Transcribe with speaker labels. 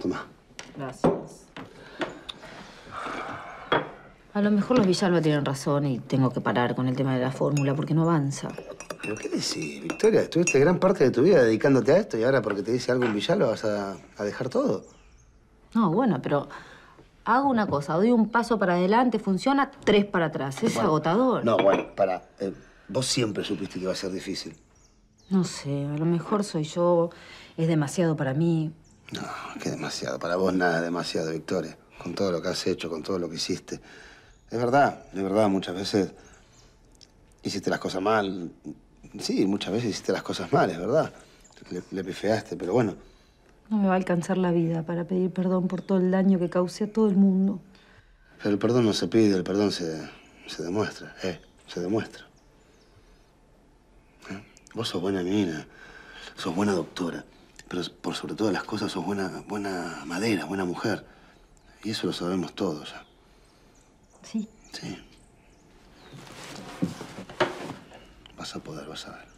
Speaker 1: toma.
Speaker 2: Gracias. A lo mejor los Villalba tienen razón y tengo que parar con el tema de la fórmula porque no avanza.
Speaker 1: ¿Pero qué decís, Victoria? Estuviste gran parte de tu vida dedicándote a esto y ahora porque te dice algo en Villalba vas a, a dejar todo.
Speaker 2: No, bueno, pero hago una cosa, doy un paso para adelante, funciona, tres para atrás. Es
Speaker 1: Bueno,
Speaker 2: agotador.
Speaker 1: No, bueno, para. eh, vos siempre supiste que iba a ser difícil.
Speaker 2: No sé, a lo mejor soy yo, es demasiado para mí.
Speaker 1: No, que demasiado. Para vos nada es demasiado, Victoria. Con todo lo que has hecho, con todo lo que hiciste. Es verdad, es verdad, muchas veces hiciste las cosas mal. Sí, muchas veces hiciste las cosas mal, es verdad. Le, le pifeaste, pero bueno.
Speaker 2: No me va a alcanzar la vida para pedir perdón por todo el daño que causé a todo el mundo.
Speaker 1: Pero el perdón no se pide, el perdón se, se demuestra, ¿eh? Se demuestra. ¿Eh? Vos sos buena mina, sos buena doctora, pero por sobre todas las cosas sos buena, buena madera, buena mujer. Y eso lo sabemos todos ya.
Speaker 2: Sí.
Speaker 1: Sí. Vas a poder, vas a ver.